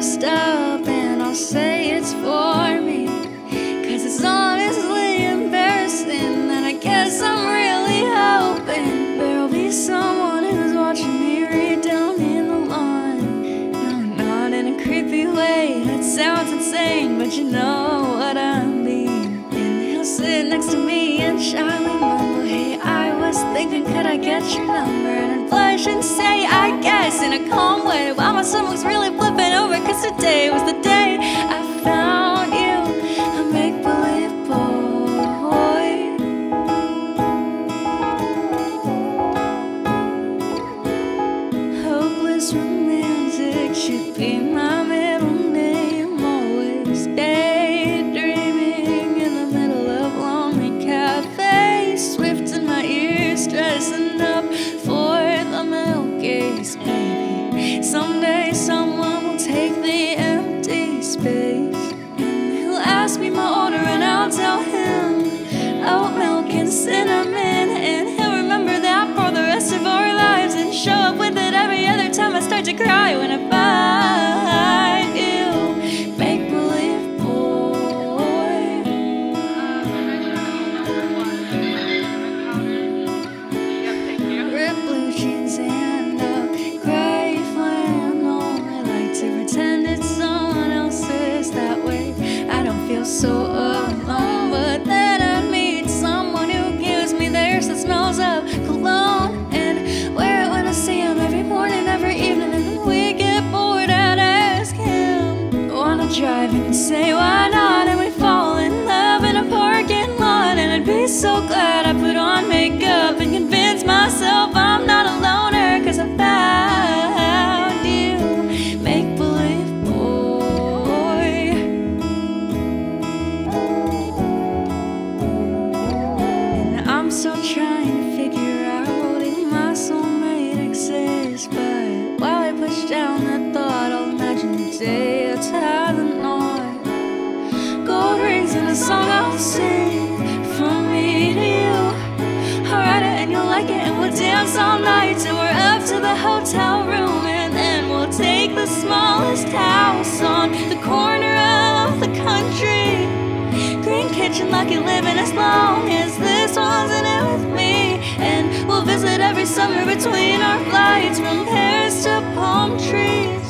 dressed up, and I'll say it's for me. Cause it's honestly embarrassing, and I guess I'm really hoping there'll be someone who's watching me read down in the line. No, not in a creepy way, that sounds insane, but you know what I mean. And he'll sit next to me and shyly mumble, Hey, I was thinking, could I get your number? And I'd blush and say, I guess, in a calm way, while my stomach's really cause today was the day when I find so glad I put on makeup and convince myself I'm not a loner, cause I found you, make believe boy. And I'm still trying to figure out if my soulmate exists. But while I push down that thought, I'll imagine the day I tie the. Gold rings in a song smallest house on the corner of the country. Green kitchen, lucky living as long as this in it with me. And we'll visit every summer between our flights from Paris to palm trees.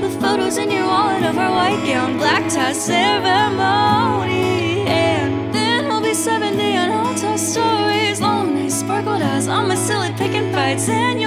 With photos in your wallet of our white gown, black tie ceremony. And then we'll be 70 and I'll tell stories. Long nights, sparkled eyes on my silly picking fights. And